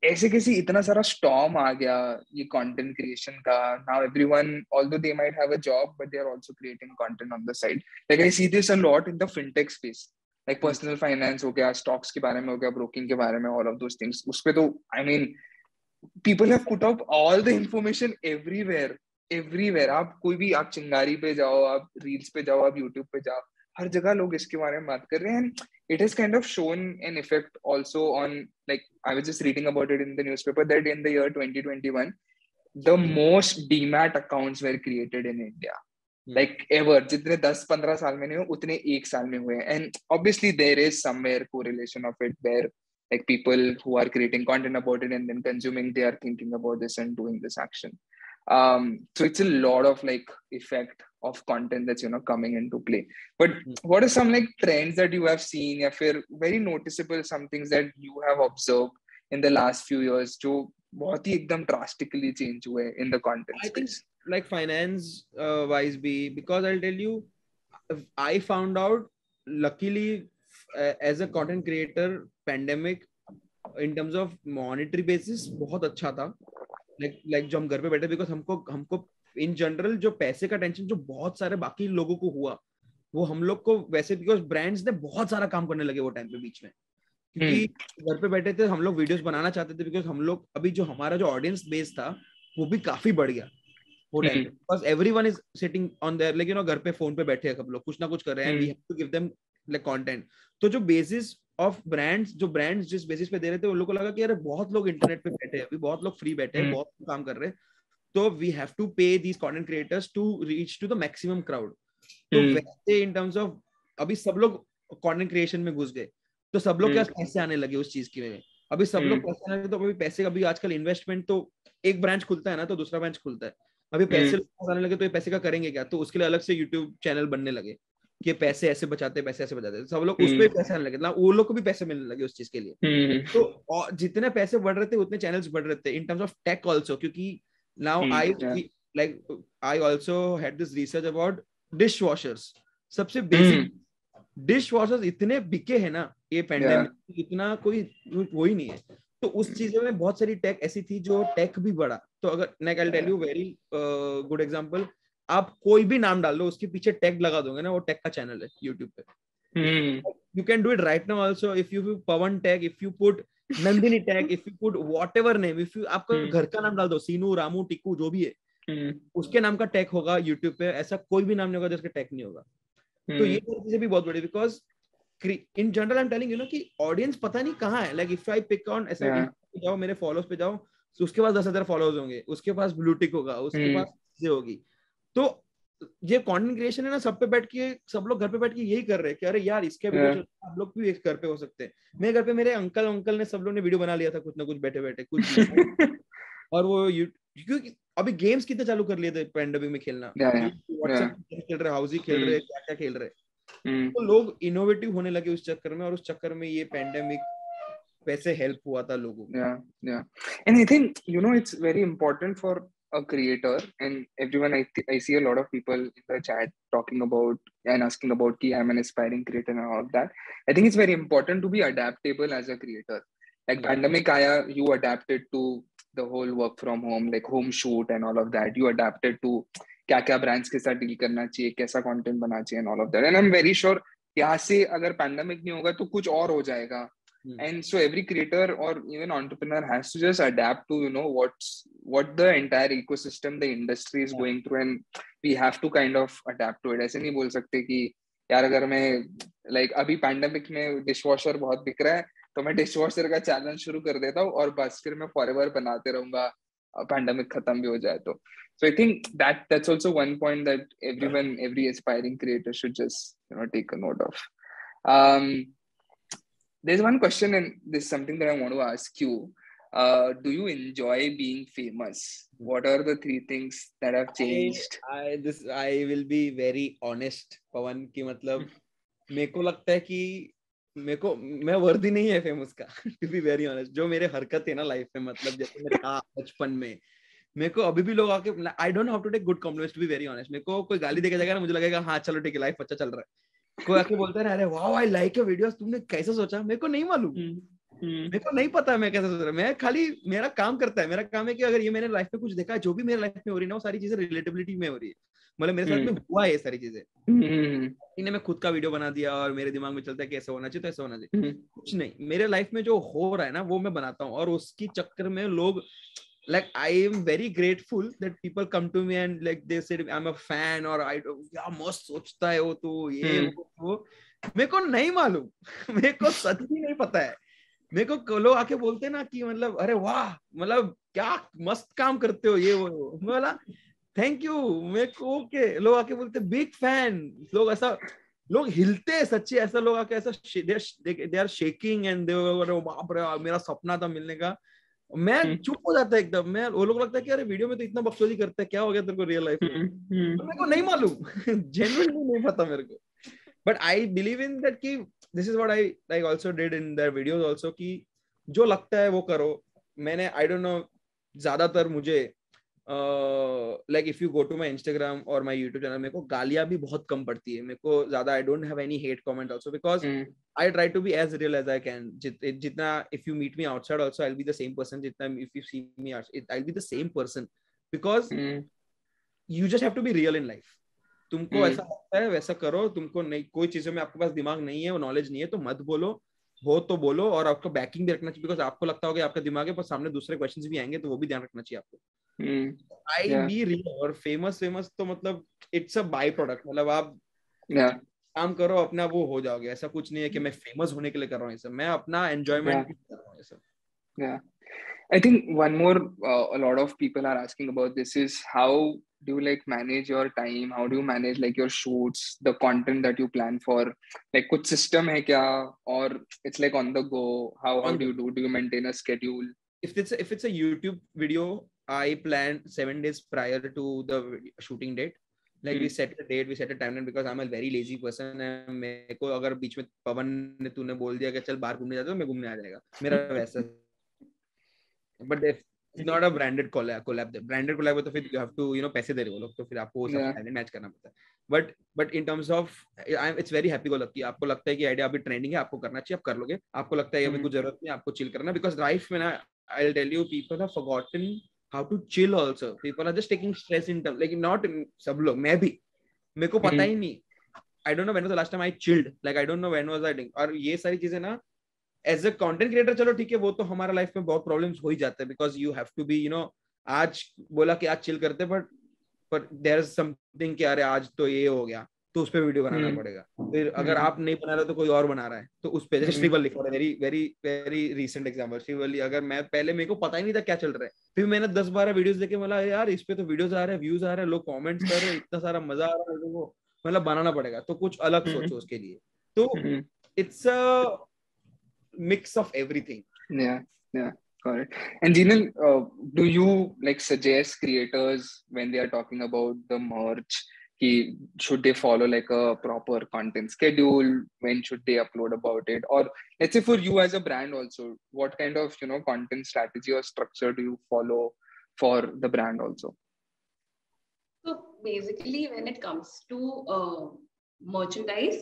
[SPEAKER 1] ऐसे कैसे इतना सारा storm आ गया ये content creation का now everyone although they might have a job but they are also creating content on the side like i see this a lot in the fintech space like personal finance हो गया stocks के बारे में हो गया broking के बारे में all of those things उस पे तो i mean people have put up all the information everywhere everywhere आप कोई भी आप चिंगारी पे जाओ आप रील्स पे जाओ आप यूट्यूब पे जाओ हर जगह लोग इसके बारे में बात कर रहे हैं। It is kind of shown an effect also on like I was just reading about it in the newspaper that in the year twenty twenty one the most demat account were created in India like ever जितने दस पंद्रह साल में नहीं हुए उतने एक साल में हुए and obviously there is some a correlation of it there like people who are creating content about it and then consuming they are thinking about this and doing this action um so it's a lot of like effect of content that's you know coming into play but what are some like trends that you have seen या फिर very noticeable some things that you have observed in the last few years जो बहुत ही एकदम drastically change हुए in the content
[SPEAKER 2] I think
[SPEAKER 1] space
[SPEAKER 2] like finance uh, wise be because I'll tell you I found out luckily uh, as a content creator pandemic in terms of monetary basis बहुत अच्छा था Like like जो हम घर पे बैठे because हमको हमको इन जनरल जो पैसे का टेंशन जो बहुत सारे बाकी लोगों को हुआ वो हम लोग को वैसे बिकॉज़ ब्रांड्स ने बहुत सारा काम करने लगे वो टाइम पे बीच में। क्योंकि घर पे बैठे थे हम लोग वीडियोस बनाना चाहते थे बिकॉज़ हम लोग अभी जो हमारा जो ऑडियंस बेस था वो भी काफ़ी बढ़ गया वो time because everyone is sitting on there लेकिन घर पे फ़ोन पे बैठे हैं सब लोग कुछ ना कुछ कर रहे हैं we have to give them like content तो जो बेसिस ऑफ़ ब्रांड्स जो ब्रांड्स जिस बेसिस पे दे रहे थे उन लोगों को लगा कि यार बहुत लोग इंटरनेट पे बैठे हैं अभी बहुत लोग फ्री बैठे हैं
[SPEAKER 1] हम्म।
[SPEAKER 2] बहुत काम कर रहे हैं तो we have to pay these content creators to reach to the maximum crowd तो
[SPEAKER 1] हम्म।
[SPEAKER 2] वैसे इन टर्म्स ऑफ़ अभी सब लोग कंटेंट क्रिएशन में घुस गए तो सब लोग
[SPEAKER 1] हम्म।
[SPEAKER 2] क्या पैसे आने लगे उस चीज़ के में अभी सब लोग
[SPEAKER 1] हम्म।
[SPEAKER 2] पैसे आने लगे तो अभी पैसे अभी आजकल इन्वेस्टमेंट तो एक ब्रांच खुलता है ना तो दूसरा ब्रांच खुलता है अभी पैसे
[SPEAKER 1] हम्म।
[SPEAKER 2] आने लगे तो ये पैसे का करेंगे क्या तो उसके लिए अलग से यूट्यूब चैनल बनने लगे कि पैसे ऐसे बचाते पैसे ऐसे बचाते सब लोग उस पर
[SPEAKER 1] हम्म।
[SPEAKER 2] पैसे आने लगे ना वो लोग को भी पैसे मिलने लगे उस चीज़ के लिए।
[SPEAKER 1] हम्म,
[SPEAKER 2] तो और जितने पैसे बढ़ रहे थे उतने चैनल्स बढ़ रहे थे in terms of tech also क्योंकि now
[SPEAKER 1] I
[SPEAKER 2] like I also had this research about dish washers सबसे बेसिक डिश वॉशर्स इतने बिके हैं ना ये पेंडेमिक इतना कोई वो ही नहीं है। तो उस चीज़ों में बहुत सारी टेक ऐसी थी जो टेक भी बढ़ा। तो अगर नेक I tell you very good example आप कोई भी नाम डाल दो उसके पीछे टैग लगा दोगे ना वो टैग का चैनल है यूट्यूब पे। You can do it right now also if you Pawan tag if you put Nandini tag if you put whatever name if you आपका hmm. घर का नाम डाल दो सीनू रामू टिक्कू जो भी है। hmm. उसके नाम का टैग होगा यूट्यूब पे। ऐसा कोई भी नाम नहीं होगा जिसका टैग नहीं होगा। तो ये चीज़ें भी बहुत बड़ी because in general I am telling you know कि ऑडियंस पता नहीं कहाँ है। Like if I pick on ऐसा जाओ मेरे फॉलोअर्स पे जाओ तो उसके पास दस हज़ार फॉलोअर्स होंगे। उसके पास ब्लू टिक होगा उसके. पास चीज़ें होगी। तो ये कंटेंट क्रिएशन है ना सब पे बैठ के सब लोग घर पे बैठ के यही कर रहे हैं कि अरे यार इसके वीडियो आप लोग भी एक घर पे हो सकते हैं। मेरे घर पे मेरे अंकल अंकल ने सब लोग ने वीडियो बना लिया था कुछ ना कुछ बैठे बैठे कुछ और वो क्योंकि अभी गेम्स कितने चालू कर लिए थे पेंडेमिक में खेलना? व्हाट्सएप खेल रहे हाउसी खेल रहे क्या क्या खेल रहे। Hmm. तो लोग इनोवेटिव होने लगे उस चक्कर में और उस चक्कर में ये पैंडेमिक वैसे हेल्प हुआ था लोगों को।
[SPEAKER 1] या या and I think you know it's very important for a creator and everyone I, th- I see a lot of people in the chat talking about and asking about key i'm an aspiring creator and all of that i think it's very important to be adaptable as a creator like pandemic aya you adapted to the whole work from home like home shoot and all of that you adapted to क्या क्या brands के साथ deal करना चाहिए कैसा content बनना चाहिए and all of that and I am very sure यहाँ से अगर पैंडेमिक नहीं होगा तो कुछ और हो जाएगा Mm. And so every creator or even entrepreneur has to just adapt to you know what's what the entire ecosystem the industry is yeah. going through and we have to kind of adapt to it. ऐसे नहीं बोल सकते कि यार अगर मैं like like, अभी pandemic में डिश वॉशर बहुत बिक रहा है तो मैं डिश वॉशर का चैलेंज शुरू कर देता हूँ और बस फिर मैं फॉर एवर बनाते रहूंगा पैंडेमिक खत्म भी हो जाए तो so i think that that's also one point that everyone every aspiring creator should just you know take a note of um there's one question, and this something that I want to ask you. Uh, do you enjoy being famous? What are the three things that have changed?
[SPEAKER 2] I, I this I will be very honest, Pawan की मतलब मेरे को लगता है कि मेरे को मैं वर्दी नहीं है फ़ेमस का टू बी वेरी ऑनेस्ट जो मेरे हरकत है ना लाइफ में मतलब जैसे मेरे कहा बचपन में मेरे को अभी भी लोग आके I don't how to take good compliments to be very honest मेरे को कोई गाली देके जाएगा ना मुझे लगेगा हाँ चलो ठीक है लाइफ अच्छा चल रहा है कोई आके बोलता है अरे wow I like your videos तुमने कैसे सोचा? मेरे को नहीं मालूम। हम्म, हम्म। मेरे को नहीं पता मैं कैसे सोच रहा मैं खाली मेरा काम करता है। मेरा काम है कि अगर ये मैंने लाइफ में कुछ देखा है जो भी मेरे लाइफ में हो रही है ना वो सारी चीज़ें रिलेटेबिलिटी में हो रही है। मतलब मेरे साथ में हम्म। हुआ है ये सारी चीज़ें। इन्हें मैं खुद का वीडियो बना दिया और मेरे दिमाग में चलता है कि ऐसा होना चाहिए तो ऐसा होना चाहिए। कुछ नहीं। मेरे लाइफ में जो हो रहा है ना वो मैं बनाता हूँ। और उसकी चक्कर में लोग like i am very grateful that people come to me and like they said i'm a fan or i yeah मस्त सोचता है वो तो ये hmm. वो मेरे को नहीं मालूम। मेरे को सच भी नहीं पता है। मेरे को लोग आके बोलते ना कि मतलब अरे वाह मतलब क्या मस्त काम करते हो ये वो। बोला थैंक यू मेरे को ओके। लोग आके बोलते बिग फ़ैन लोग ऐसा लोग हिलते हैं सच्ची। ऐसा लोग आके ऐसा they are shaking and they मेरा सपना था मिलने का। मैं हम्म। चुप हो जाता है एकदम। मैं वो लोग लगता है कि अरे वीडियो में तो इतना बकचोदी करते हैं क्या हो गया तेरे को रियल लाइफ में? हम्म, हम्म। तो मेरे को नहीं मालूम। जेन्युइनली नहीं पता मेरे को। But I believe in that कि this is what I like also did in their videos also कि जो लगता है वो करो। मैंने आई डोंट नो ज़्यादातर मुझे like if you go to my Instagram और माई यूट्यूब चैनल मेरे को गालियाँ भी बहुत कम पड़ती है। मेरे को ज़्यादा I don't have any hate comment also because I try to be as real as I can जितना if you meet me outside also I will be the same person जितना if you see me I will be the same person because you just have to be real in life तुमको hmm. ऐसा लगता है वैसा करो। तुमको नहीं कोई चीज़ों में आपके पास दिमाग नहीं है वो नॉलेज नहीं है तो मत बोलो। हो तो बोलो और आपको बैकिंग भी रखना चाहिए। बिकॉज़ आपको लगता होगा आपका दिमाग है पर सामने दूसरे क्वेश्चन भी आएँगे तो वो भी ध्यान रखना चाहिए आपको। आई बी रियल और फ़ेमस फ़ेमस तो मतलब इट्स अ बाई प्रोडक्ट मतलब आप yeah. काम करो अपना वो हो जाओगे ऐसा कुछ नहीं है कि मैं फ़ेमस होने के लिए कर रहा हूँ ये सब मैं अपना एंजॉयमेंट कर रहा हूँ ये सब
[SPEAKER 1] yeah i think one more uh, a lot of people are asking about this is how do you like manage your time how do you manage like your shoots the content that you plan for like kuch system hai kya or it's like on the go how how do you do do you maintain a schedule
[SPEAKER 2] if it's a, if it's a youtube video I planned seven days prior to the shooting date. Like mm-hmm. we set a date, we set a timeline because I'm a very lazy person. And मेरे को अगर बीच में पवन ने तूने बोल दिया कि चल बाहर घूमने जाते हो मैं घूमने आ जाएगा मेरा वैसा but if it's not a branded collab branded collab तो फिर you have to you know पैसे दे रहे हो लोग तो फिर आपको वो सब
[SPEAKER 1] Yeah.
[SPEAKER 2] मैच करना पड़ता है but but in terms of I it's very happy को लगती आपको लगता है कि आइडिया अभी ट्रेंडिंग है आपको करना चाहिए आप कर लोगे आपको लगता है अभी
[SPEAKER 1] हम्म।
[SPEAKER 2] कुछ ज़रूरत नहीं आपको चिल करना बिकॉज़ लाइफ में ना I tell you people have forgotten how to chill also people are just taking stress in term लेकिन नॉट सब लोग मैं भी मेरे को पता। ही नहीं. I don't know when was the last time I chilled like I don't know when was I और ये सारी चीज़ें ना एज अ कंटेंट क्रिएटर चलो ठीक है वो तो हमारा लाइफ में बहुत प्रॉब्लम्स हो ही जाते हैं because you have to be you know आज बोला कि आज चिल करते बट पर देयर इज़ समथिंग कि अरे आज तो ये हो गया. तो उस पे वीडियो बनाना
[SPEAKER 1] हम्म।
[SPEAKER 2] पड़ेगा फिर अगर
[SPEAKER 1] हम्म।
[SPEAKER 2] आप नहीं बना रहे तो कोई और बना रहा है तो उस पे जैसे। Srivalli for very very very recent example Srivalli अगर मैं पहले मेरे को पता ही नहीं था क्या चल रहा है फिर मैंने 10 12 वीडियोस देखे बोला यार इस पे तो वीडियोस आ रहे हैं व्यूज़ आ रहे हैं लोग कमेंट्स कर रहे हैं इतना सारा मज़ा आ रहा है लोगों को मतलब बनाना पड़ेगा तो कुछ अलग
[SPEAKER 1] हम्म।
[SPEAKER 2] सोचो उसके लिए तो a mix of everything
[SPEAKER 1] Yeah, yeah, got it. And Jinal, uh, do you like suggest creators when they are talking about the merch? he should they follow like a proper content schedule? When should they upload about it? Or let's say for you as a brand also what kind of you know content strategy or structure do you follow for the brand also?
[SPEAKER 3] So basically when it comes to uh, merchandise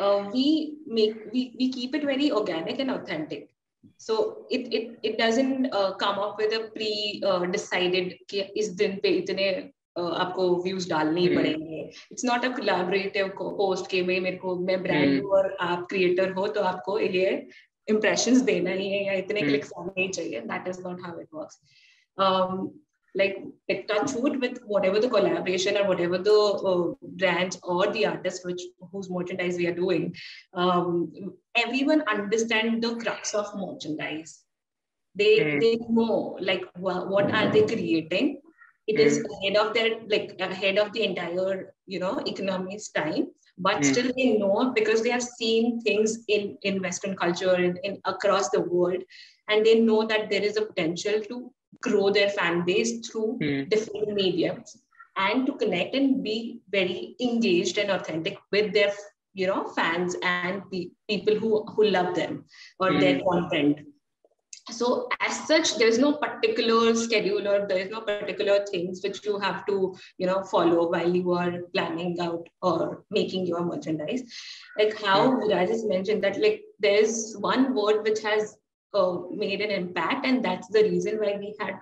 [SPEAKER 3] uh, we make we, we keep it very organic and authentic. So it it, it doesn't uh, come up with a pre uh, decided is din pe itne आपको views डालने ही
[SPEAKER 1] हम्म।
[SPEAKER 3] पड़ेंगे। It's not a collaborative post के में मेरे को मैं
[SPEAKER 1] ब्रांड
[SPEAKER 3] हूँ हम्म। और आप क्रिएटर हो तो आपको ये इम्प्रेशन देना ही है या इतने
[SPEAKER 1] हम्म।
[SPEAKER 3] क्लिक्स आने चाहिए। That is not how it work like TikTok shoot with what the collaboration और वट द ब्रांड और the artist which whose merchandise we are doing every understand the crux of merchandise they
[SPEAKER 1] mm.
[SPEAKER 3] they know like wh- what it is ahead of their like ahead of the entire you know economy's time but
[SPEAKER 1] Hmm.
[SPEAKER 3] still they know because they have seen things in in western culture in, in across the world and they know that there is a potential to grow their fan base through
[SPEAKER 1] Hmm.
[SPEAKER 3] different mediums and to connect and be very engaged and authentic with their you know fans and the people who who love them or their content so as such there is no particular schedule or there is no particular things which you have to you know follow while you are planning out or making your merchandise. Like how i just mentioned that like there's one word which has uh, made an impact and that's the reason why we had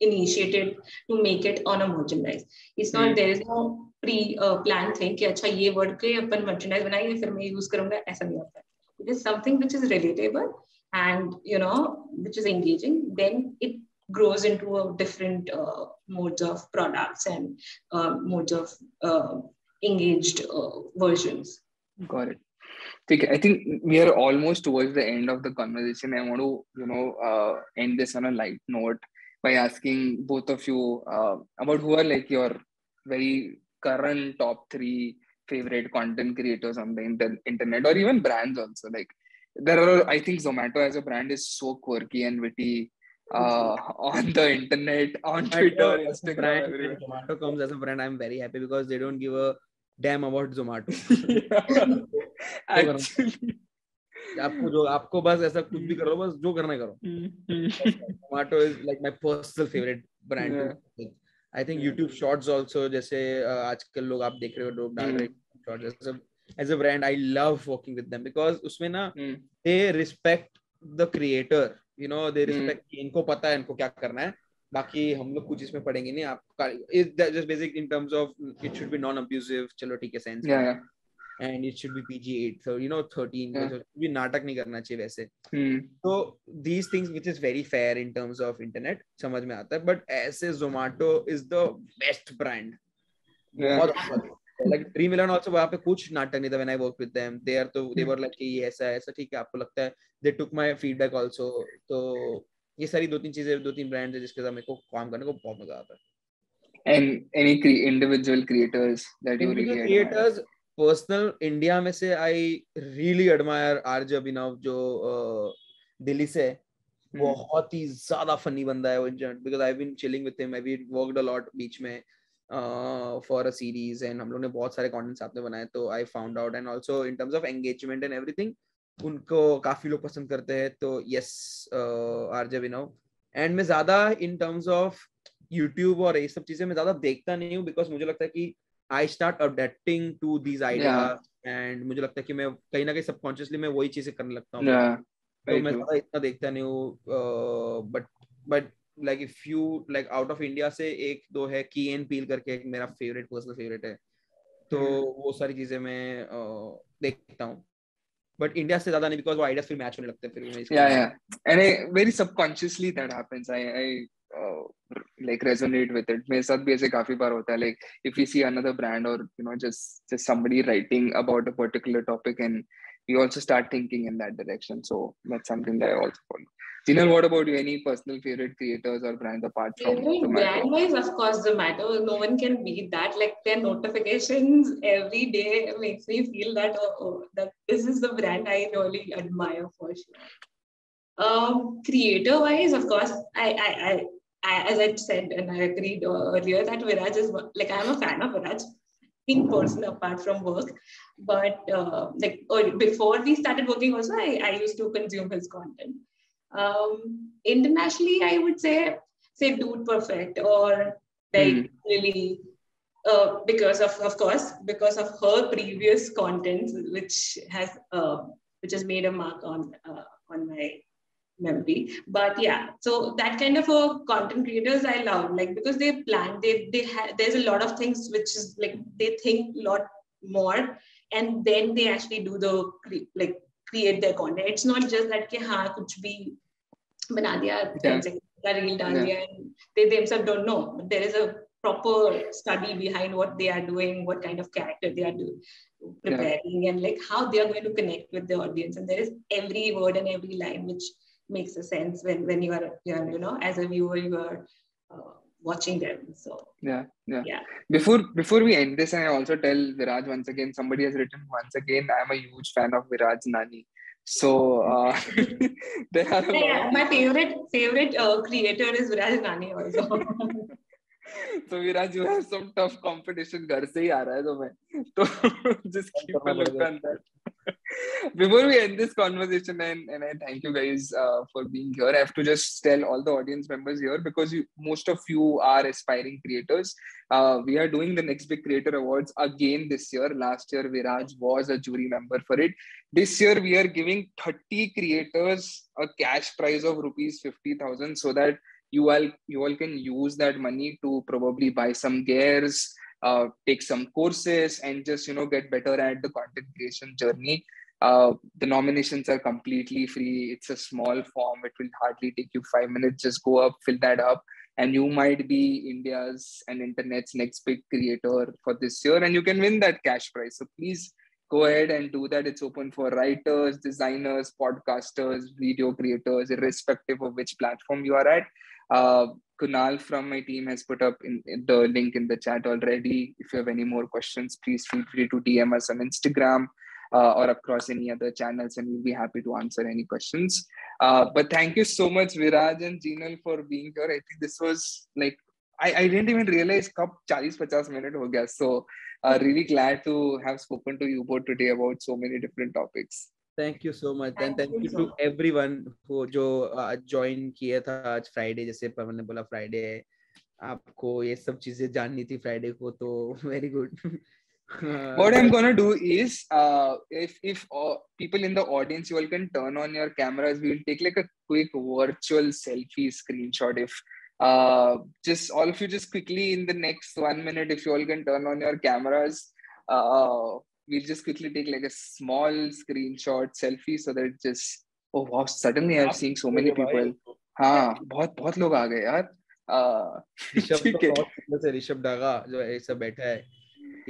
[SPEAKER 3] initiated to make it on a merchandise. It's not
[SPEAKER 1] mm.
[SPEAKER 3] there is no pre uh, plan thing ki acha ye word ke apan merchandise banaiye fir main use karunga aisa nahi hota it is something which is relatable and you know which is engaging then it grows into a different uh, modes of products and uh, modes of uh, engaged uh, versions
[SPEAKER 1] Got it. Okay, I think we are almost towards the end of the conversation. I want to, you know, uh, end this on a light note by asking both of you uh, about who are like your very current top three favorite content creators on the inter- internet or even brands also. Like there are, I think Zomato as a brand is so quirky and witty uh, on the internet, on Twitter, Instagram.
[SPEAKER 2] brand, Zomato comes as a brand, I'm very happy because they don't give a damn about Zomato.
[SPEAKER 1] Actually.
[SPEAKER 2] आपको जो आपको बस ऐसा कुछ भी करो बस जो करना करो my personal favorite brand.
[SPEAKER 1] Yeah.
[SPEAKER 2] to I think
[SPEAKER 1] Yeah.
[SPEAKER 2] YouTube Shorts also जैसे uh, आजकल लोग आप देख रहे हो लोग डाल
[SPEAKER 1] Hmm.
[SPEAKER 2] रहे हैं Shorts as a brand I love working with them because उसमें ना
[SPEAKER 1] Hmm.
[SPEAKER 2] they respect the creator you know they
[SPEAKER 1] Hmm.
[SPEAKER 2] respect कि इनको पता है इनको क्या करना है बाकी हम लोग कुछ इसमें पढ़ेंगे नहीं आपका just basic in terms of it should be non abusive चलो ठीक है
[SPEAKER 1] yeah.
[SPEAKER 2] and it should be PG8 so you know 13
[SPEAKER 1] Yeah.
[SPEAKER 2] so भी नाटक नहीं करना चाहिए वैसे
[SPEAKER 1] Hmm.
[SPEAKER 2] तो these things which is very fair in terms of internet समझ में आता है but ऐसे Zomato is the best brand
[SPEAKER 1] Yeah.
[SPEAKER 2] बहुत अच्छा like Dream Eleven also वहाँ पे कुछ नाटक नहीं था when I worked with them they are तो they
[SPEAKER 1] Hmm.
[SPEAKER 2] were like कि ये ऐसा है ऐसा ठीक है आपको लगता है they took my feedback also तो ये सारी दो तीन चीज़ें दो तीन ब्रांड्स है जिसके साथ मेरे को काम करने को बहुत मज़ा आता है
[SPEAKER 1] and any cre- individual creators that you really
[SPEAKER 2] Individual
[SPEAKER 1] admire.
[SPEAKER 2] creators personal India में से I really admire RJ Abhinav जो uh, दिल्ली से है
[SPEAKER 1] Hmm.
[SPEAKER 2] बहुत ही ज़्यादा फनी बंदा है वो because I been chilling with him I been worked a lot बीच में फॉर अ सीरीज़ एंड हम लोग ने बहुत सारे कंटेंट साथ में बनाए तो I found out and also in terms of engagement and everything उनको काफ़ी लोग पसंद करते हैं तो यस आरजे अभिनव एंड मैं ज़्यादा इन टर्म्स ऑफ़ यूट्यूब और ये सब चीज़ें मैं ज़्यादा देखता नहीं हूँ बिकॉज़ मुझे लगता है कि I start adapting to these idea and मुझे लगता है कि मैं कहीं ना कहीं सबकॉन्शियसली मैं वही चीज़ें करने लगता हूँ।
[SPEAKER 1] Yeah
[SPEAKER 2] तो मैं. ज़्यादा इतना देखता नहीं हूँ but but like if you like out of India से एक दो है की एन पील करके एक मेरा फेवरेट पर्सनल फेवरेट है तो
[SPEAKER 1] हम्म।
[SPEAKER 2] वो सारी चीज़ें मैं uh, देखता हूँ बट इंडिया से ज़्यादा नहीं बिकॉज़ वो आइडियाज़ फिर मैच होने लगते हैं फिर
[SPEAKER 1] and I, very subconsciously that happens i i uh, like resonate with it मेरे साथ भी ऐसे काफ़ी बार होता है like if we see another brand or you know just just somebody writing about a particular topic and we also start thinking in that direction so that's something that i also follow Jinal, what about you any personal favorite creators or brands apart from
[SPEAKER 3] Favorite brand wise, of course, Zomato. No one can beat that. Like their notifications every day makes me feel that oh, oh that this is the brand I really admire for sure. Um, creator wise, of course, I, I, I, I, as I said and I agreed earlier that Viraj is like I'm a fan of Viraj in person apart from work. But uh, like or before we started working, also I, I used to consume his content. Um, internationally, I would say say Dude Perfect or like
[SPEAKER 1] Hmm.
[SPEAKER 3] really uh, because of of course because of her previous content which has uh, which has made a mark on uh, on my memory but yeah so that kind of a content creators i love like because they plan they they have there's a lot of things which is like they think a lot more and then they actually do the cre- like create their content it's not just that कि हाँ कुछ भी बना दिया
[SPEAKER 1] Yeah.
[SPEAKER 3] 10 seconds का reel डाल
[SPEAKER 1] Yeah.
[SPEAKER 3] दिया and they themselves don't know but there is a proper study behind what they are doing what kind of character they are doing preparing and like how they are going to connect with the audience and there is every word and every line which makes a sense when when you are you, are, you know as a viewer you are uh, watching them so
[SPEAKER 1] yeah yeah
[SPEAKER 3] Yeah.
[SPEAKER 1] before before we end this and i also tell viraj once again somebody has written once again i'm a huge fan of viraj nani so uh, there are lot
[SPEAKER 3] yeah, my favorite favorite uh, creator is Viraj Nani also
[SPEAKER 1] so Viraj, you have some tough competition घर से ही आ रहा है तो मैं तो just keep a
[SPEAKER 2] करना
[SPEAKER 1] look
[SPEAKER 2] पड़ेगा।
[SPEAKER 1] on that. Before we end this conversation, and, and I thank you guys uh, for being here. I have to just tell all the audience members here because you, most of you are aspiring creators. Uh, we are doing the Next Big Creator Awards again this year. Last year, Viraj was a jury member for it. This year, we are giving 30 creators a cash prize of rupees 50,000 so that you all you all can use that money to probably buy some gears uh, take some courses and just you know get better at the content creation journey. Uh, the nominations are completely free. It's a small form. It will hardly take you five minutes. Just go up fill that up and you might be india's and internet's next big creator for this year and you can win that cash prize. So please go ahead and do that. It's open for writers designers podcasters video creators irrespective of which platform you are at uh, Kunal from my team has put up in, in the link in the chat already. If you have any more questions, please feel free to DM us on Instagram uh, or across any other channels, and we'll be happy to answer any questions. Uh, but thank you so much, Viraj and Jinal, for being here. I think this was like I, I didn't even realize kab 40-50 minute ho gaya. So uh, really glad to have spoken to you both today about so many different topics.
[SPEAKER 2] Thank you so much and
[SPEAKER 3] thank you to
[SPEAKER 2] everyone who जो join किया था आज Friday जैसे पवन ने बोला Friday है आपको ये सब चीज़ें जाननी थी फ्राइडे को तो very good
[SPEAKER 1] what I am gonna do is if if people in the audience you will can turn on your cameras we will take like a quick virtual selfie screenshot if uh just all of you just quickly in the next one minute if you all can turn on your uh, we'll just quickly take like a small screenshot selfie so that it just oh wow, suddenly I'm seeing so many people. हाँ बहुत बहुत लोग आ गए यार uh,
[SPEAKER 2] Rishabh
[SPEAKER 1] ठीक
[SPEAKER 2] तो
[SPEAKER 1] है
[SPEAKER 2] बहुत सुंदर से ऋषभ डागा जो ऐसा बैठा है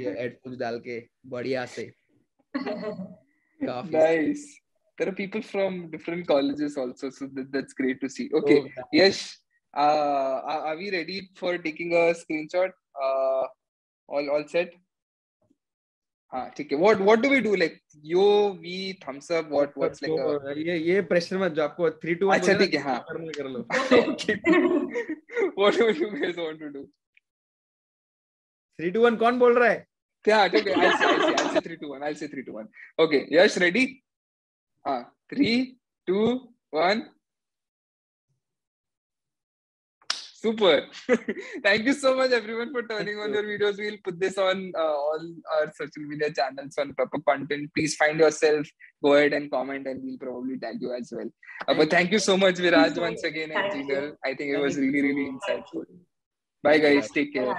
[SPEAKER 2] ये हेडफोन्स डाल के बढ़िया से काफी
[SPEAKER 1] nice. There are people from different colleges also, so that, that's great to see. Okay,
[SPEAKER 2] तो
[SPEAKER 1] Yash, uh, are, are we ready for taking a screenshot? Uh, all all set? ठीक है। What what do we do like yo we thumbs up what what's like
[SPEAKER 2] ये ये pressure मत जो आपको 3 2 1
[SPEAKER 1] अच्छा ठीक है हाँ।
[SPEAKER 2] कर लो।
[SPEAKER 1] What do you guys want to do
[SPEAKER 2] 3 2 1 कौन बोल रहा है?
[SPEAKER 1] क्या ठीक है आई से आई से 3 2 1 आई से 3 2 1 ओके यश रेडी हाँ 3 2 1 Super. Thank you so much, everyone, for turning on your videos. We'll put this on uh, all our social media channels on proper Content. Please find yourself, go ahead and comment, and we'll probably tag you as well. Uh, but thank you so much, Viraj, once again, and. I think it was really, really insightful. Bye, guys. Take care.